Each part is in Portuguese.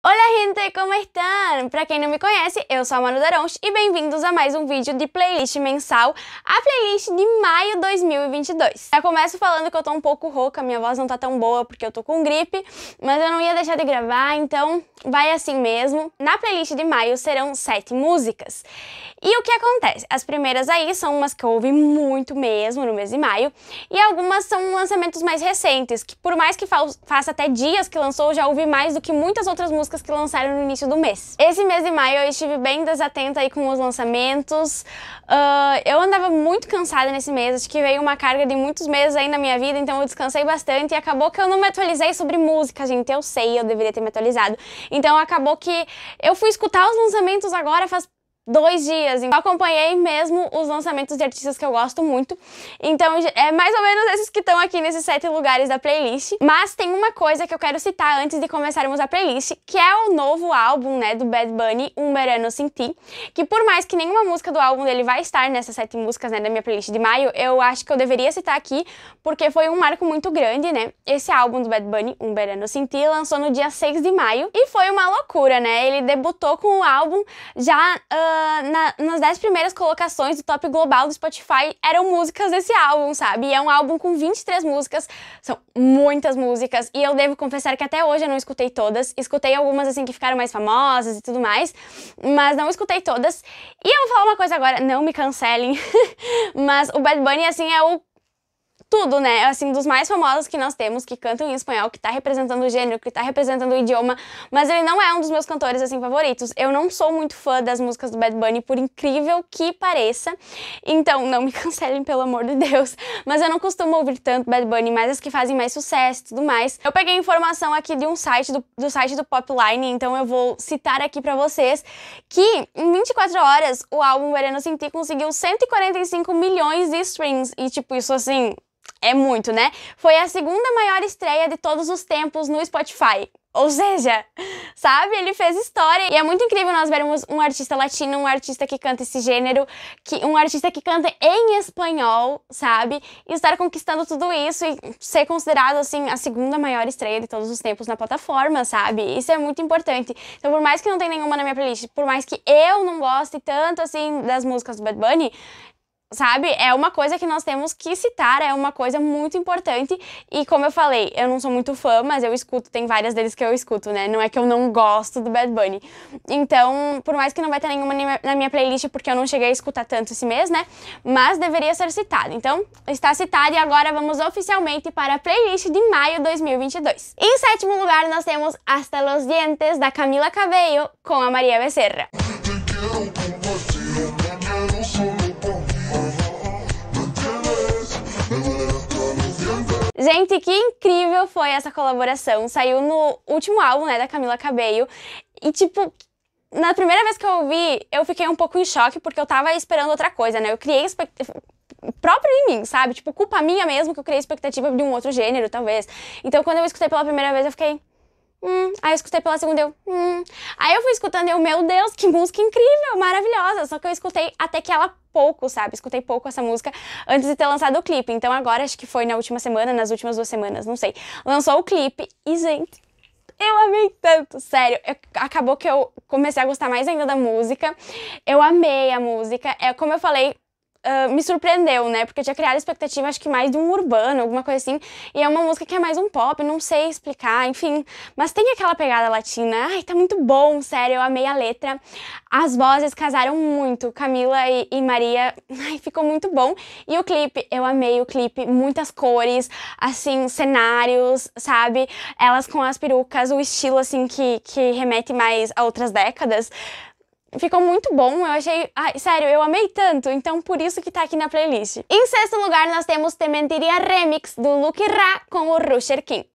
Olá, gente, como estão? Pra quem não me conhece, eu sou a Manu Darons e bem-vindos a mais um vídeo de playlist mensal, a playlist de maio 2022. Já começo falando que eu tô um pouco rouca, minha voz não tá tão boa porque eu tô com gripe, mas eu não ia deixar de gravar, então vai assim mesmo. Na playlist de maio serão sete músicas. E o que acontece? As primeiras aí são umas que eu ouvi muito mesmo no mês de maio, e algumas são lançamentos mais recentes, que por mais que fa faça até dias que lançou, eu já ouvi mais do que muitas outras músicas que lançaram no início do mês. Esse mês de maio eu estive bem desatenta aí com os lançamentos. Uh, eu andava muito cansada nesse mês, acho que veio uma carga de muitos meses aí na minha vida, então eu descansei bastante e acabou que eu não me atualizei sobre música, gente. Eu sei, eu deveria ter me atualizado. Então acabou que eu fui escutar os lançamentos agora faz dois dias. Eu acompanhei mesmo os lançamentos de artistas que eu gosto muito. Então é mais ou menos esses que estão aqui nesses sete lugares da playlist. Mas tem uma coisa que eu quero citar antes de começarmos a playlist, que é o novo álbum, né, do Bad Bunny, Um Verano Sem Ti. Que por mais que nenhuma música do álbum dele vai estar nessas sete músicas, né, da minha playlist de maio, eu acho que eu deveria citar aqui, porque foi um marco muito grande, né? Esse álbum do Bad Bunny, Um Verano Sem Ti, lançou no dia 6 de maio e foi uma loucura, né? Ele debutou com o álbum já... Uh, na, nas 10 primeiras colocações do top global do Spotify eram músicas desse álbum, sabe? E é um álbum com 23 músicas, são muitas músicas, e eu devo confessar que até hoje eu não escutei todas. Escutei algumas, assim, que ficaram mais famosas e tudo mais, mas não escutei todas. E eu vou falar uma coisa agora, não me cancelem, mas o Bad Bunny, assim, é o tudo, né? Assim, dos mais famosos que nós temos, que cantam em espanhol, que tá representando o gênero, que tá representando o idioma, mas ele não é um dos meus cantores, assim, favoritos. Eu não sou muito fã das músicas do Bad Bunny, por incrível que pareça. Então, não me cancelem, pelo amor de Deus. Mas eu não costumo ouvir tanto Bad Bunny, mais as que fazem mais sucesso e tudo mais. Eu peguei informação aqui de um site, do, do site do Popline, então eu vou citar aqui pra vocês que em 24 horas o álbum Vereno Sentir conseguiu 145 milhões de streams. E, tipo, isso assim, é muito, né? Foi a segunda maior estreia de todos os tempos no Spotify. Ou seja, sabe? Ele fez história. E é muito incrível nós vermos um artista latino, um artista que canta esse gênero, que, um artista que canta em espanhol, sabe? E estar conquistando tudo isso e ser considerado, assim, a segunda maior estreia de todos os tempos na plataforma, sabe? Isso é muito importante. Então, por mais que não tenha nenhuma na minha playlist, por mais que eu não goste tanto, assim, das músicas do Bad Bunny, sabe? É uma coisa que nós temos que citar, é uma coisa muito importante. E como eu falei, eu não sou muito fã, mas eu escuto, tem várias deles que eu escuto, né? Não é que eu não gosto do Bad Bunny. Então, por mais que não vai ter nenhuma na minha playlist, porque eu não cheguei a escutar tanto esse mês, né? Mas deveria ser citado. Então, está citado e agora vamos oficialmente para a playlist de maio 2022. Em sétimo lugar, nós temos Hasta los Dientes, da Camila Cabello, com a Maria Becerra. Gente, que incrível foi essa colaboração. Saiu no último álbum, né, da Camila Cabello. E, tipo, na primeira vez que eu ouvi, eu fiquei um pouco em choque, porque eu tava esperando outra coisa, né? Eu criei expectativa próprio em mim, sabe? Tipo, culpa minha mesmo que eu criei expectativa de um outro gênero, talvez. Então, quando eu escutei pela primeira vez, eu fiquei... Hum. Aí eu escutei pela segunda, eu... Hum. Aí eu fui escutando eu, meu Deus, que música incrível, maravilhosa. Só que eu escutei até que ela pouco, sabe? Escutei pouco essa música antes de ter lançado o clipe. Então agora, acho que foi na última semana, nas últimas duas semanas, não sei. Lançou o clipe e, gente, eu amei tanto, sério. Eu, acabou que eu comecei a gostar mais ainda da música. Eu amei a música. É como eu falei uh, me surpreendeu, né? Porque eu tinha criado expectativa, acho que mais de um urbano, alguma coisa assim. E é uma música que é mais um pop, não sei explicar, enfim. Mas tem aquela pegada latina. Ai, tá muito bom, sério, eu amei a letra. As vozes casaram muito, Camila e, e Maria. Ai, ficou muito bom. E o clipe, eu amei o clipe, muitas cores, assim, cenários, sabe? Elas com as perucas, o estilo, assim, que, que remete mais a outras décadas ficou muito bom, eu achei... Ai, sério, eu amei tanto, então por isso que tá aqui na playlist. Em sexto lugar, nós temos Te Mentiria Remix, do Luke Ra com o Rusher King.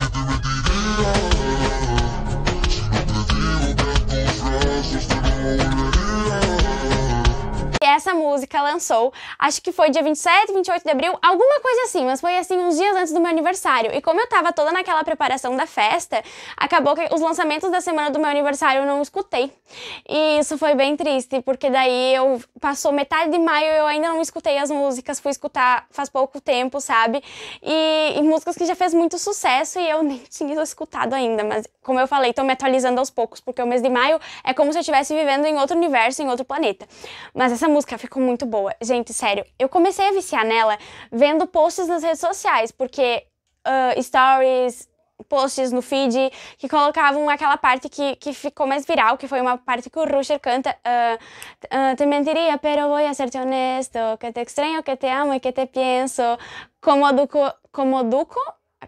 Essa música lançou, acho que foi dia 27, 28 de abril, alguma coisa assim, mas foi assim uns dias antes do meu aniversário. E como eu tava toda naquela preparação da festa, acabou que os lançamentos da semana do meu aniversário eu não escutei. E isso foi bem triste, porque daí eu passou metade de maio eu ainda não escutei as músicas, fui escutar faz pouco tempo, sabe? E, e músicas que já fez muito sucesso e eu nem tinha escutado ainda, mas como eu falei, tô me atualizando aos poucos, porque o mês de maio é como se eu estivesse vivendo em outro universo, em outro planeta. Mas essa música ficou muito boa. Gente, sério, eu comecei a viciar nela vendo posts nas redes sociais, porque uh, stories, posts no feed que colocavam aquela parte que, que ficou mais viral, que foi uma parte que o Rusher canta uh, uh, Te mentiria, pero voy a serte honesto Que te extraño, que te amo y que te pienso Como Duco, como Duco,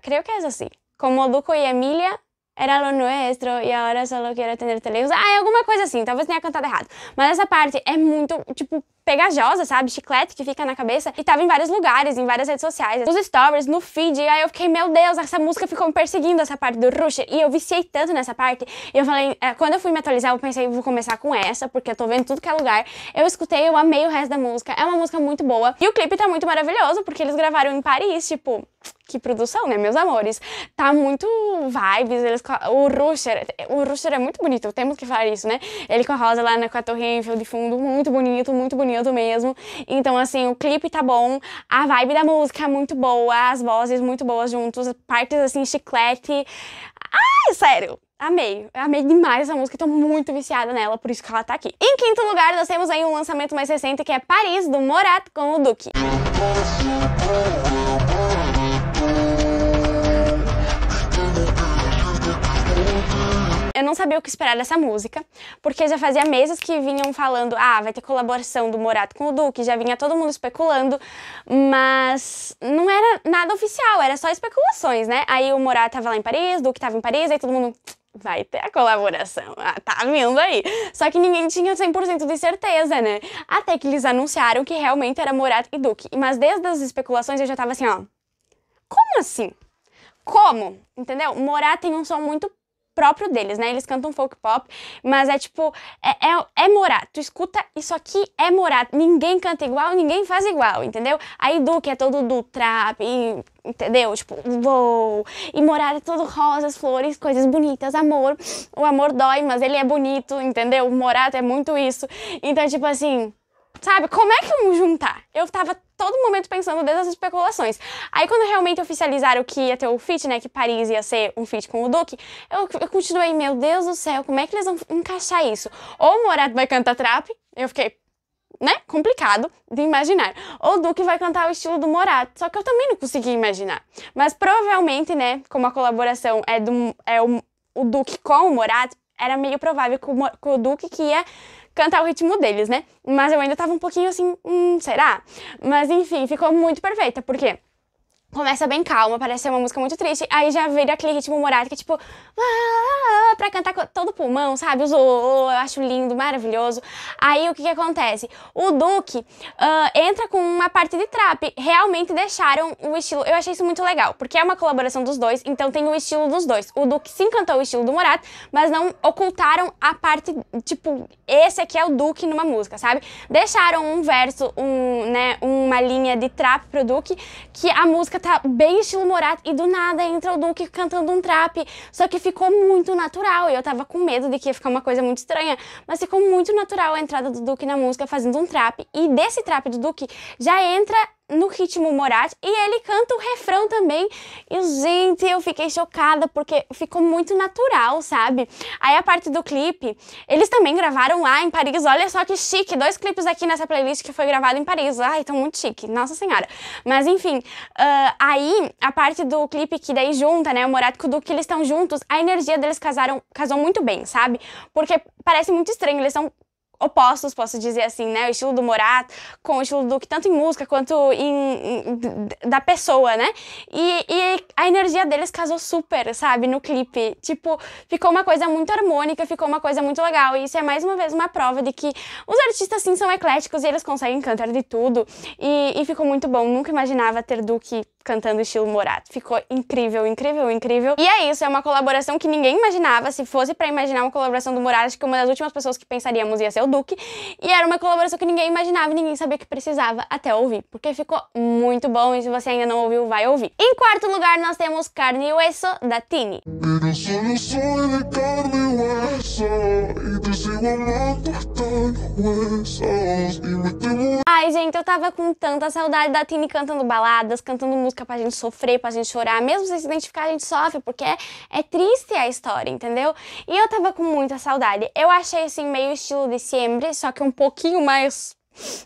creio que é assim Como Duco e Emília era lo nuestro e agora só quero tenerte lejos. Ah, é alguma coisa assim, talvez tenha cantado errado. Mas essa parte é muito, tipo, pegajosa, sabe? Chiclete que fica na cabeça. E tava em vários lugares, em várias redes sociais, nos stories, no feed. E aí eu fiquei, meu Deus, essa música ficou me perseguindo, essa parte do Rusher. E eu viciei tanto nessa parte. E eu falei, é, quando eu fui me atualizar, eu pensei, vou começar com essa, porque eu tô vendo tudo que é lugar. Eu escutei, eu amei o resto da música. É uma música muito boa. E o clipe tá muito maravilhoso, porque eles gravaram em Paris, tipo que produção, né, meus amores? Tá muito vibes, eles, o Rusher, o Rusher é muito bonito, temos que falar isso, né? Ele com a rosa lá na, com a torre Eiffel de fundo, muito bonito, muito bonito mesmo. Então, assim, o clipe tá bom, a vibe da música é muito boa, as vozes muito boas juntos, partes, assim, chiclete. Ai, sério! Amei, amei demais essa música, tô muito viciada nela, por isso que ela tá aqui. Em quinto lugar, nós temos aí um lançamento mais recente que é Paris, do Morat com o Duque. Eu não sabia o que esperar dessa música, porque já fazia meses que vinham falando, ah, vai ter colaboração do Morato com o Duque, já vinha todo mundo especulando, mas não era nada oficial, era só especulações, né? Aí o Morato tava lá em Paris, o Duque tava em Paris, aí todo mundo vai ter a colaboração, ah, tá vindo aí. Só que ninguém tinha 100% de certeza, né? Até que eles anunciaram que realmente era Morato e Duque. Mas desde as especulações eu já tava assim, ó, como assim? Como? Entendeu? Morato tem um som muito próprio deles, né? Eles cantam folk pop, mas é tipo, é, é, é Morato. Tu escuta, isso aqui é Morato. Ninguém canta igual, ninguém faz igual, entendeu? Aí Duque é todo do trap, e, entendeu? Tipo, uou. E Morato é todo rosas, flores, coisas bonitas, amor. O amor dói, mas ele é bonito, entendeu? Morato é muito isso. Então, tipo assim, sabe? Como é que vamos juntar? Eu tava todo momento pensando dessas especulações. Aí quando realmente oficializaram que ia ter o feat, né, que Paris ia ser um feat com o Duque, eu, eu continuei, meu Deus do céu, como é que eles vão encaixar isso? Ou o Morato vai cantar trap, eu fiquei, né, complicado de imaginar. Ou o Duque vai cantar o estilo do Morato, só que eu também não consegui imaginar. Mas provavelmente, né, como a colaboração é, do, é o, o Duque com o Morato, era meio provável que o, que o Duque que ia cantar o ritmo deles, né? Mas eu ainda tava um pouquinho assim, hum, será? Mas enfim, ficou muito perfeita, porque começa bem calma, parece ser uma música muito triste, aí já vira aquele ritmo morado que tipo, ah, pra cantar todo pulmão, sabe? Usou, eu acho lindo, maravilhoso. Aí o que que acontece? O Duque uh, entra com uma parte de trap, realmente deixaram o estilo, eu achei isso muito legal, porque é uma colaboração dos dois, então tem o estilo dos dois. O Duque sim cantou o estilo do Morato, mas não ocultaram a parte, tipo, esse aqui é o Duque numa música, sabe? Deixaram um verso, um, né, uma linha de trap pro Duque, que a música tá bem estilo Morat e do nada entra o Duque cantando um trap. Só que ficou muito natural e eu tava com medo de que ia ficar uma coisa muito estranha, mas ficou muito natural a entrada do Duque na música fazendo um trap. E desse trap do Duque já entra no ritmo Morat e ele canta o refrão também. E, gente, eu fiquei chocada porque ficou muito natural, sabe? Aí a parte do clipe, eles também gravaram lá em Paris. Olha só que chique, dois clipes aqui nessa playlist que foi gravado em Paris. Ai, tão muito chique, nossa senhora. Mas enfim, uh, aí a parte do clipe que daí junta, né, o Morat com o Duque, eles estão juntos, a energia deles casaram, casou muito bem, sabe? Porque parece muito estranho, eles são opostos, posso dizer assim, né? O estilo do Morat com o estilo do Duque, tanto em música quanto em, em da pessoa, né? E, e, a energia deles casou super, sabe? No clipe. Tipo, ficou uma coisa muito harmônica, ficou uma coisa muito legal. E isso é mais uma vez uma prova de que os artistas, sim, são ecléticos e eles conseguem cantar de tudo. E, e ficou muito bom. Nunca imaginava ter Duque cantando estilo Morato. Ficou incrível, incrível, incrível. E é isso, é uma colaboração que ninguém imaginava. Se fosse para imaginar uma colaboração do Morato, acho que uma das últimas pessoas que pensaríamos ia ser o Duque. E era uma colaboração que ninguém imaginava e ninguém sabia que precisava até ouvir, porque ficou muito bom e se você ainda não ouviu, vai ouvir. Em quarto lugar, nós temos Carne e Hueso, da Tini. Ai, gente, eu tava com tanta saudade da Tini cantando baladas, cantando música pra gente sofrer, pra gente chorar. Mesmo sem se identificar, a gente sofre, porque é, é triste a história, entendeu? E eu tava com muita saudade. Eu achei, assim, meio estilo de sempre, só que um pouquinho mais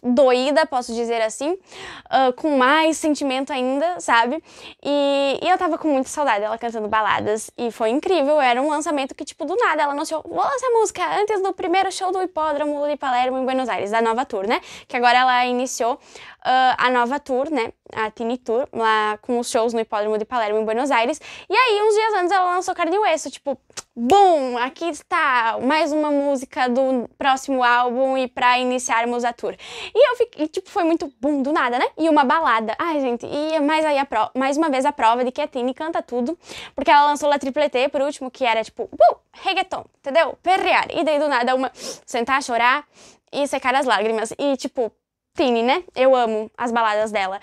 doída, posso dizer assim, uh, com mais sentimento ainda, sabe? E, e, eu tava com muita saudade dela cantando baladas e foi incrível. Era um lançamento que, tipo, do nada ela anunciou: vou lançar música antes do primeiro show do Hipódromo de Palermo em Buenos Aires, da nova tour, né? Que agora ela iniciou uh, a nova tour, né? A Tini Tour, lá com os shows no Hipódromo de Palermo em Buenos Aires. E aí, uns dias antes, ela lançou Carne e tipo, Bom, aqui está mais uma música do próximo álbum e para iniciarmos a tour. E eu fiquei, tipo, foi muito bom do nada, né? E uma balada. Ai, gente, e mais aí a pro, mais uma vez a prova de que a Tini canta tudo, porque ela lançou La Triplete por último, que era tipo, bum, reggaeton, entendeu? Perrear. E daí do nada uma sentar, chorar e secar as lágrimas. E tipo, Tini, né? Eu amo as baladas dela.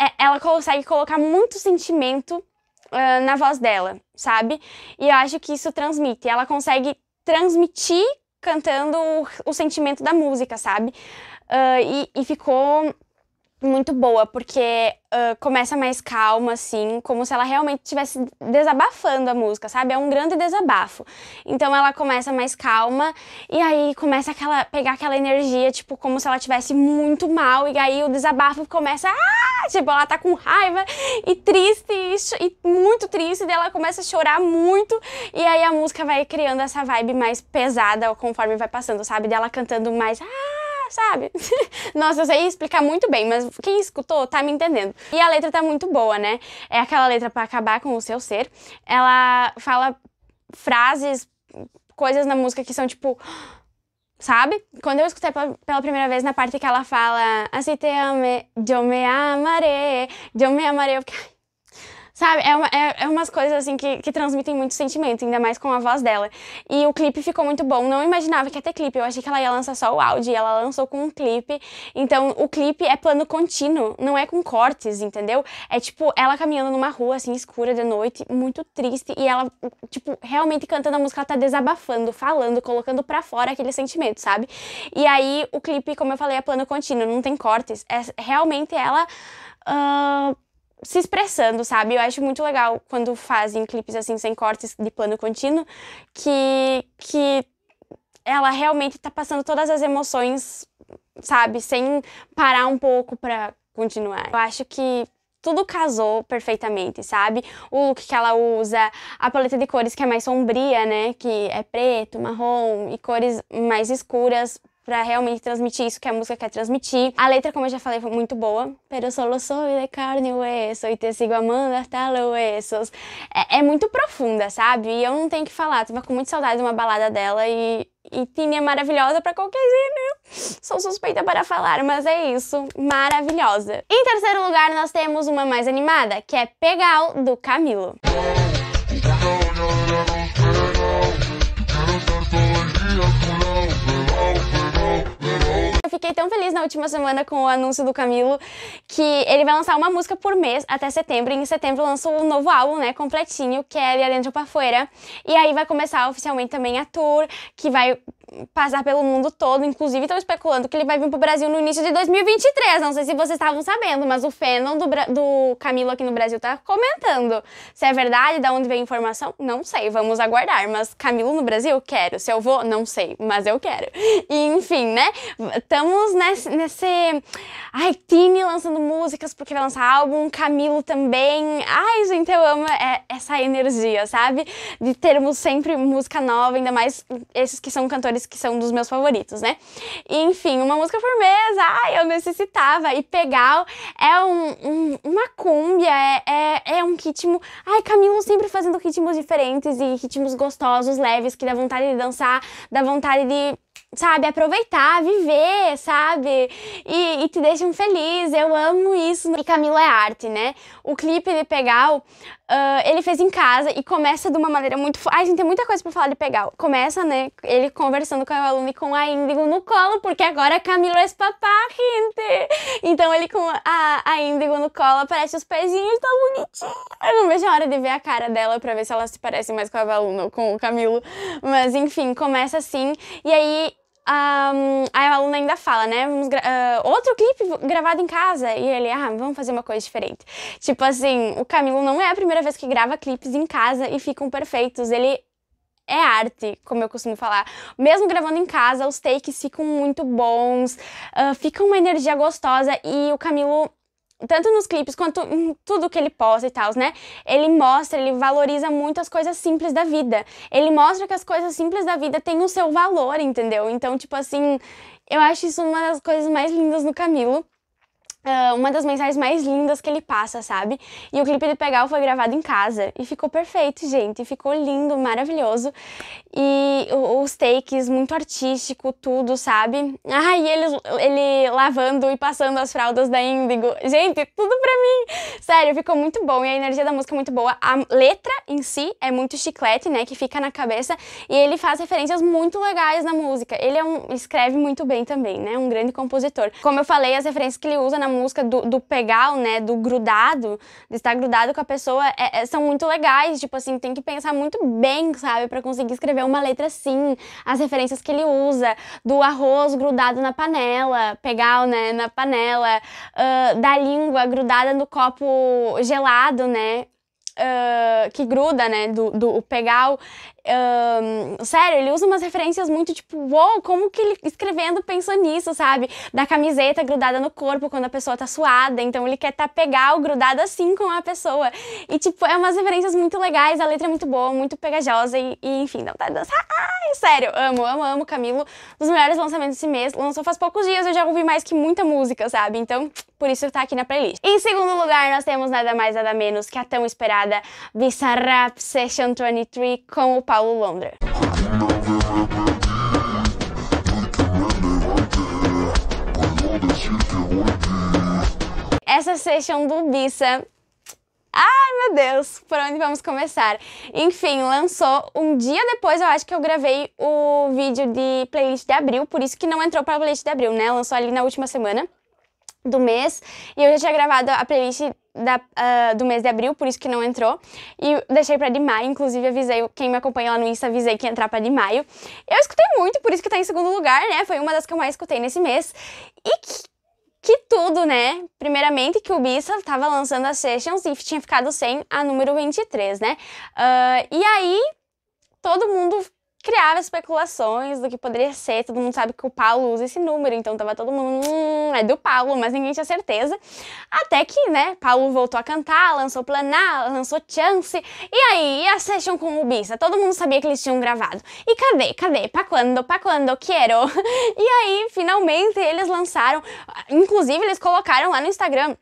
É, ela consegue colocar muito sentimento uh, na voz dela, sabe? E eu acho que isso transmite. Ela consegue transmitir cantando o, o sentimento da música, sabe? Uh, e, e ficou muito boa, porque uh, começa mais calma, assim, como se ela realmente estivesse desabafando a música, sabe? É um grande desabafo. Então ela começa mais calma e aí começa aquela pegar aquela energia, tipo, como se ela tivesse muito mal, e aí o desabafo começa. Ah! Tipo, ela tá com raiva e triste e, e muito triste, e daí ela começa a chorar muito, e aí a música vai criando essa vibe mais pesada conforme vai passando, sabe? Dela cantando mais. Ah! Sabe? Nossa, eu sei explicar muito bem, mas quem escutou tá me entendendo. E a letra tá muito boa, né? É aquela letra para acabar com o seu ser. Ela fala frases, coisas na música que são tipo sabe? Quando eu escutei pela, primeira vez na parte que ela fala Assim te ame, eu me amaré, eu me amaré, eu fiquei, Sabe? É, é, é umas coisas assim que, que transmitem muito sentimento, ainda mais com a voz dela. E o clipe ficou muito bom. Não imaginava que ia ter clipe. Eu achei que ela ia lançar só o áudio e ela lançou com um clipe. Então o clipe é plano contínuo, não é com cortes, entendeu? É tipo ela caminhando numa rua assim escura de noite, muito triste. E ela, tipo, realmente cantando a música, ela tá desabafando, falando, colocando pra fora aquele sentimento, sabe? E aí o clipe, como eu falei, é plano contínuo, não tem cortes. É realmente ela. Uh, se expressando, sabe? Eu acho muito legal quando fazem clipes assim, sem cortes de plano contínuo, que, que ela realmente tá passando todas as emoções, sabe? Sem parar um pouco pra continuar. Eu acho que tudo casou perfeitamente, sabe? O look que ela usa, a paleta de cores que é mais sombria, né? Que é preto, marrom e cores mais escuras para realmente transmitir isso que a música quer transmitir. A letra, como eu já falei, foi muito boa. Pero solo soy de carne y hueso y te sigo amando hasta los huesos. É, é muito profunda, sabe? E eu não tenho que falar. Tava com muita saudade de uma balada dela e, e Tini é maravilhosa para qualquer gênero. Sou suspeita para falar, mas é isso. Maravilhosa. Em terceiro lugar, nós temos uma mais animada, que é Pegal, do Camilo. Última semana com o anúncio do Camilo que ele vai lançar uma música por mês até setembro. E em setembro lança um novo álbum, né, completinho, que é De Adentro pra Fora. E aí vai começar oficialmente também a tour, que vai passar pelo mundo todo. Inclusive, estão especulando que ele vai vir pro Brasil no início de 2023. Não sei se vocês estavam sabendo, mas o fandom do, do Camilo aqui no Brasil tá comentando. Se é verdade, da onde vem a informação, não sei. Vamos aguardar. Mas Camilo no Brasil, quero. Se eu vou, não sei, mas eu quero. E, enfim, né? Estamos nesse, nesse. Ai, Tini lançando músicas porque vai lançar álbum, Camilo também. Ai, gente, eu amo é, essa energia, sabe? De termos sempre música nova, ainda mais esses que são cantores que são dos meus favoritos, né? E, enfim, uma música por mês, ai, eu necessitava. E Pegal é um, um, uma cúmbia, é, é, é um ritmo. Ai, Camilo sempre fazendo ritmos diferentes e ritmos gostosos, leves, que dá vontade de dançar, dá vontade de sabe, aproveitar, viver, sabe? E, e, te deixam feliz. Eu amo isso. E Camilo é arte, né? O clipe de Pegal, uh, ele fez em casa e começa de uma maneira muito. Ai, gente, tem muita coisa pra falar de Pegal. Começa, né? Ele conversando com a aluna e com a Índigo no colo, porque agora Camilo é papá, gente. Então ele com a, a Índigo no colo, aparece os pezinhos tão bonitinhos. Eu não vejo a hora de ver a cara dela pra ver se ela se parece mais com a aluna ou com o Camilo. Mas enfim, começa assim. E aí um, a aluna ainda fala, né? Vamos uh, outro clipe gravado em casa. E ele, ah, vamos fazer uma coisa diferente. Tipo assim, o Camilo não é a primeira vez que grava clipes em casa e ficam perfeitos. Ele é arte, como eu costumo falar. Mesmo gravando em casa, os takes ficam muito bons, uh, fica uma energia gostosa e o Camilo tanto nos clipes quanto em tudo que ele posta e tal, né? Ele mostra, ele valoriza muito as coisas simples da vida. Ele mostra que as coisas simples da vida têm o seu valor, entendeu? Então, tipo assim, eu acho isso uma das coisas mais lindas no Camilo. Uh, uma das mensagens mais lindas que ele passa, sabe? E o clipe de Pegal foi gravado em casa e ficou perfeito, gente. Ficou lindo, maravilhoso. E os takes, muito artístico, tudo, sabe? Ah, e ele, ele lavando e passando as fraldas da Índigo. Gente, tudo pra mim! Sério, ficou muito bom. E a energia da música é muito boa. A letra em si é muito chiclete, né? Que fica na cabeça. E ele faz referências muito legais na música. Ele é um, escreve muito bem também, né? Um grande compositor. Como eu falei, as referências que ele usa na música do, do pegar, né, do grudado, de estar grudado com a pessoa, é, é, são muito legais. Tipo assim, tem que pensar muito bem, sabe, para conseguir escrever uma letra assim. As referências que ele usa, do arroz grudado na panela, pegar, né, na panela, uh, da língua grudada no copo gelado, né, uh, que gruda, né, do, do pegal. Um, sério, ele usa umas referências muito tipo, uou, wow, como que ele escrevendo pensa nisso, sabe? Da camiseta grudada no corpo quando a pessoa tá suada, então ele quer tá pegal grudado assim com a pessoa. E tipo, é umas referências muito legais, a letra é muito boa, muito pegajosa e, e enfim, vontade de dançar. Ai, sério, amo, amo, amo Camilo. Dos melhores lançamentos desse mês. Lançou faz poucos dias, eu já ouvi mais que muita música, sabe? Então, por isso tá aqui na playlist. Em segundo lugar, nós temos nada mais, nada menos que a tão esperada Bizarrap Session 23 com o Paulo Londra. Essa session do Bissa Ai, meu Deus, por onde vamos começar? Enfim, lançou um dia depois, eu acho que eu gravei o vídeo de playlist de abril, por isso que não entrou para a playlist de abril, né? Lançou ali na última semana do mês e eu já tinha gravado a playlist da, uh, do mês de abril, por isso que não entrou. E deixei pra de maio, inclusive avisei, quem me acompanha lá no Insta, avisei que ia entrar pra de maio. Eu escutei muito, por isso que tá em segundo lugar, né? Foi uma das que eu mais escutei nesse mês. E que, que tudo, né? Primeiramente que o Bissa tava lançando as sessions e tinha ficado sem a número 23, né? Uh, e aí, todo mundo criava especulações do que poderia ser. Todo mundo sabe que o Paulo usa esse número, então tava todo mundo, hum, é do Paulo, mas ninguém tinha certeza. Até que, né, Paulo voltou a cantar, lançou Planar, lançou Chance, e aí a session com o Bisa, todo mundo sabia que eles tinham gravado. E cadê, cadê? Pa quando? Pa quando? Quero. E aí, finalmente, eles lançaram, inclusive eles colocaram lá no Instagram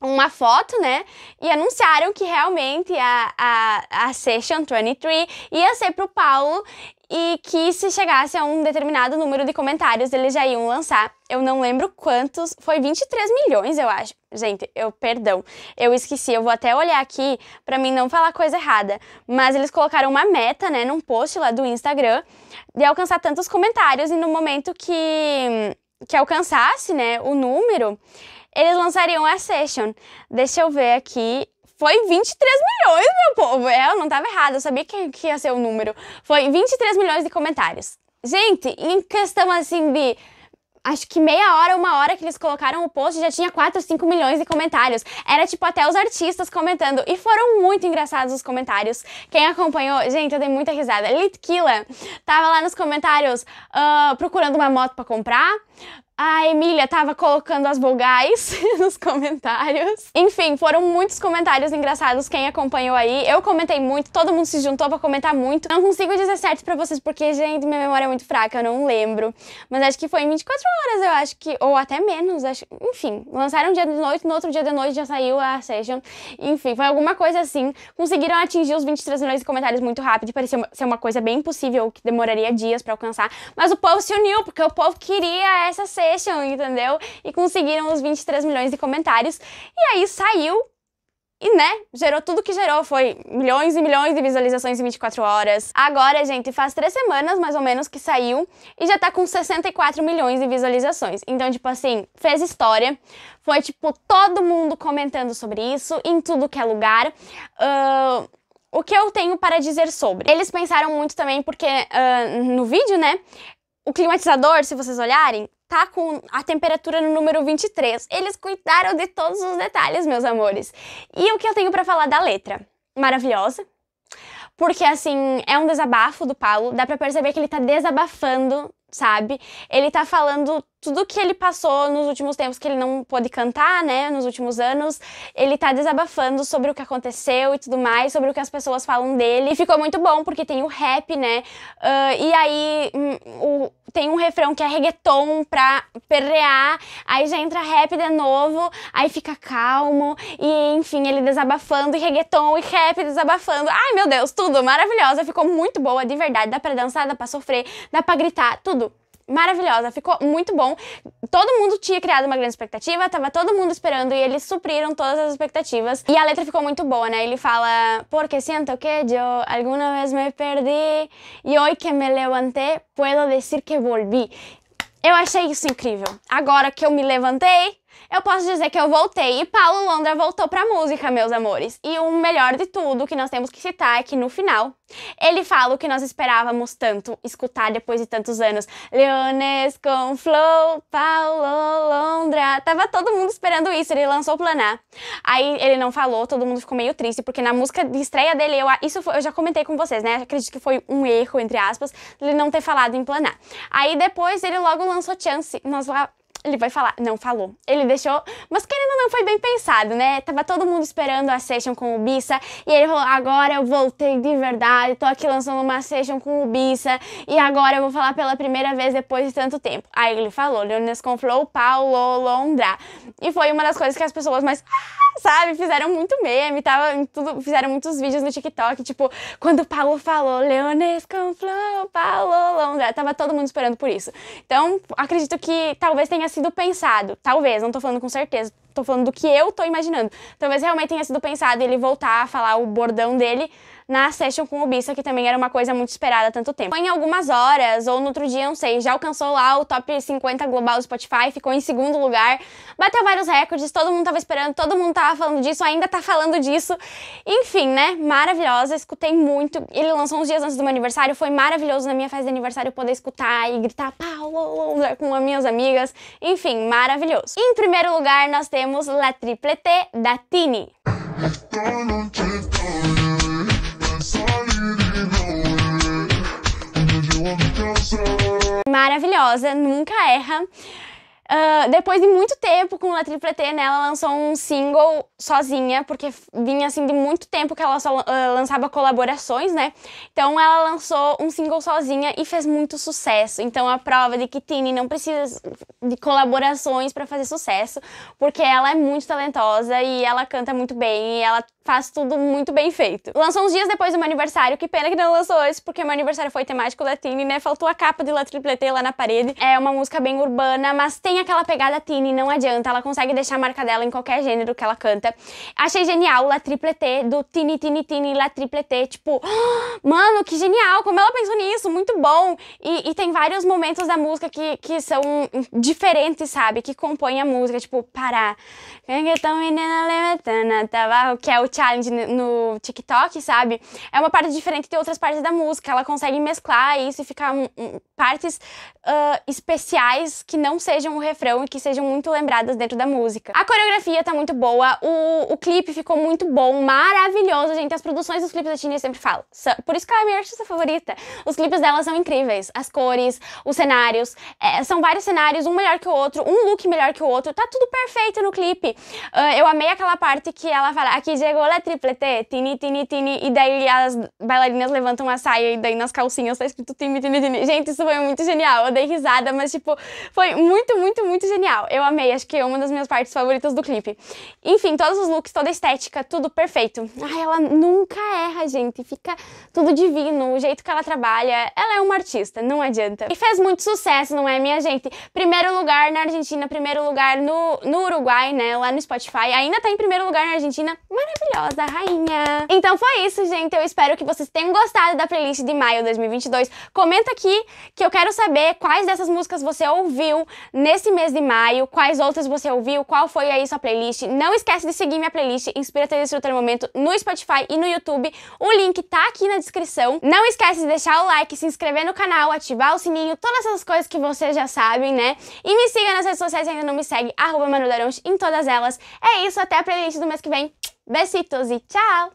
uma foto, né? E anunciaram que realmente a, a, a Session 23 ia ser pro Paulo e que se chegasse a um determinado número de comentários eles já iam lançar. Eu não lembro quantos, foi 23 milhões, eu acho. Gente, eu perdão, eu esqueci, eu vou até olhar aqui para mim não falar coisa errada, mas eles colocaram uma meta, né, num post lá do Instagram de alcançar tantos comentários e no momento que que alcançasse, né, o número, eles lançariam a Session. Deixa eu ver aqui. Foi 23 milhões, meu povo. É, eu não tava errada, eu sabia que, que ia ser o número. Foi 23 milhões de comentários. Gente, em questão assim de acho que meia hora, uma hora que eles colocaram o post, já tinha 4, 5 milhões de comentários. Era tipo até os artistas comentando. E foram muito engraçados os comentários. Quem acompanhou, gente, eu dei muita risada. Litkilla tava lá nos comentários uh, procurando uma moto para comprar. A Emília tava colocando as vogais nos comentários. Enfim, foram muitos comentários engraçados quem acompanhou aí. Eu comentei muito, todo mundo se juntou pra comentar muito. Não consigo dizer certo pra vocês, porque, gente, minha memória é muito fraca, eu não lembro. Mas acho que foi em 24 horas, eu acho que, ou até menos, acho, enfim. Lançaram um dia de noite, no outro dia de noite já saiu a session. Enfim, foi alguma coisa assim. Conseguiram atingir os 23 milhões de comentários muito rápido, parecia ser uma coisa bem impossível, que demoraria dias pra alcançar. Mas o povo se uniu, porque o povo queria essa session entendeu? E conseguiram os 23 milhões de comentários. E aí saiu e, né, gerou tudo que gerou. Foi milhões e milhões de visualizações em 24 horas. Agora, gente, faz três semanas, mais ou menos, que saiu e já tá com 64 milhões de visualizações. Então, tipo assim, fez história. Foi, tipo, todo mundo comentando sobre isso, em tudo que é lugar. Uh, o que eu tenho para dizer sobre? Eles pensaram muito também, porque uh, no vídeo, né, o climatizador, se vocês olharem, tá com a temperatura no número 23. Eles cuidaram de todos os detalhes, meus amores. E o que eu tenho para falar da letra? Maravilhosa. Porque, assim, é um desabafo do Paulo. Dá pra perceber que ele tá desabafando, sabe? Ele tá falando tudo que ele passou nos últimos tempos que ele não pôde cantar, né, nos últimos anos, ele tá desabafando sobre o que aconteceu e tudo mais, sobre o que as pessoas falam dele. E ficou muito bom, porque tem o rap, né, uh, e aí um, o, tem um refrão que é reggaeton pra perrear, aí já entra rap de novo, aí fica calmo, e enfim, ele desabafando, e reggaeton, e rap desabafando. Ai, meu Deus, tudo maravilhosa, ficou muito boa, de verdade, dá pra dançar, dá pra sofrer, dá pra gritar, tudo maravilhosa, ficou muito bom. Todo mundo tinha criado uma grande expectativa, tava todo mundo esperando e eles supriram todas as expectativas. E a letra ficou muito boa, né? Ele fala: Porque siento que eu alguma vez me perdi e hoje que me levantei, puedo decir que volvi. Eu achei isso incrível. Agora que eu me levantei, eu posso dizer que eu voltei e Paulo Londra voltou pra música, meus amores. E o melhor de tudo que nós temos que citar é que no final ele fala o que nós esperávamos tanto escutar depois de tantos anos. Leones com Flow, Paulo Londra. Tava todo mundo esperando isso, ele lançou Planar. Aí ele não falou, todo mundo ficou meio triste, porque na música de estreia dele, eu, isso foi, eu já comentei com vocês, né? Acredito que foi um erro, entre aspas, ele não ter falado em Planar. Aí depois ele logo lançou Chance. Nós ele vai falar, não falou. Ele deixou, mas querendo ou não foi bem pensado, né? Tava todo mundo esperando a session com o Bissa e ele falou: "Agora eu voltei de verdade, tô aqui lançando uma session com o Bissa e agora eu vou falar pela primeira vez depois de tanto tempo". Aí ele falou: "Leones com Flow, Paulo Londra". E foi uma das coisas que as pessoas mais sabe, fizeram muito meme, tava tudo, fizeram muitos vídeos no TikTok, tipo, quando o Paulo falou Leones com Flow, Paulo Londra, tava todo mundo esperando por isso. Então, acredito que talvez tenha sido pensado, talvez, não tô falando com certeza, tô falando do que eu tô imaginando. Talvez realmente tenha sido pensado ele voltar a falar o bordão dele na session com o Bissa, que também era uma coisa muito esperada há tanto tempo. Foi em algumas horas, ou no outro dia, não sei, já alcançou lá o top 50 global do Spotify, ficou em segundo lugar, bateu vários recordes, todo mundo tava esperando, todo mundo tava falando disso, ainda tá falando disso. Enfim, né? Maravilhosa, escutei muito. Ele lançou uns dias antes do meu aniversário, foi maravilhoso na minha festa de aniversário poder escutar e gritar Paulo com as minhas amigas. Enfim, maravilhoso. Em primeiro lugar, nós temos La Triplete da Tini. Maravilhosa, nunca erra. Uh, depois de muito tempo com a Triple T, né, ela lançou um single sozinha, porque vinha assim de muito tempo que ela só uh, lançava colaborações, né? Então ela lançou um single sozinha e fez muito sucesso. Então a prova de que Tini não precisa de colaborações para fazer sucesso, porque ela é muito talentosa e ela canta muito bem e ela faz tudo muito bem feito. Lançou uns dias depois do meu aniversário, que pena que não lançou esse, porque meu aniversário foi temático da Tini, né? Faltou a capa de La Triplete lá na parede. É uma música bem urbana, mas tem aquela pegada Tini, não adianta, ela consegue deixar a marca dela em qualquer gênero que ela canta. Achei genial La Triplete, do Tini Tini Tini La Triplete, tipo, mano, que genial, como ela pensou nisso, muito bom. E, e tem vários momentos da música que, que são diferentes, sabe? Que compõem a música, tipo, parar. Que é o challenge no TikTok, sabe? É uma parte diferente de outras partes da música. Ela consegue mesclar isso e ficar um, um, partes uh, especiais que não sejam o refrão e que sejam muito lembradas dentro da música. A coreografia tá muito boa, o o, clipe ficou muito bom, maravilhoso, gente. As produções dos clipes da Tini sempre falo. Por isso que ela é minha artista favorita. Os clipes dela são incríveis. As cores, os cenários. É, são vários cenários, um melhor que o outro, um look melhor que o outro. Tá tudo perfeito no clipe. Uh, eu amei aquela parte que ela fala, aqui chegou a triplete, tini, tini, tini. E daí as bailarinas levantam a saia e daí nas calcinhas tá escrito tini, tini, tini. Gente, isso foi muito genial. Eu dei risada, mas tipo, foi muito, muito, muito genial. Eu amei, acho que é uma das minhas partes favoritas do clipe. Enfim, todos os looks, toda a estética, tudo perfeito. Ai, ela nunca erra, gente. Fica tudo divino, o jeito que ela trabalha. Ela é uma artista, não adianta. E fez muito sucesso, não é, minha gente? Primeiro lugar na Argentina, primeiro lugar no, no Uruguai, né? Lá no Spotify. Ainda tá em primeiro lugar na Argentina. Maravilhosa, rainha. Então foi isso, gente. Eu espero que vocês tenham gostado da playlist de maio 2022. Comenta aqui que eu quero saber quais dessas músicas você ouviu nesse mês de maio, quais outras você ouviu, qual foi aí sua playlist. Não esquece de seguir minha playlist Inspira Ter Destrutor Momento no Spotify e no YouTube. O link tá aqui na descrição. Não esquece de deixar o like, se inscrever no canal, ativar o sininho, todas essas coisas que vocês já sabem, né? E me siga nas redes sociais se ainda não me segue, arroba em todas elas. É isso, até a playlist do mês que vem. Besitos e tchau!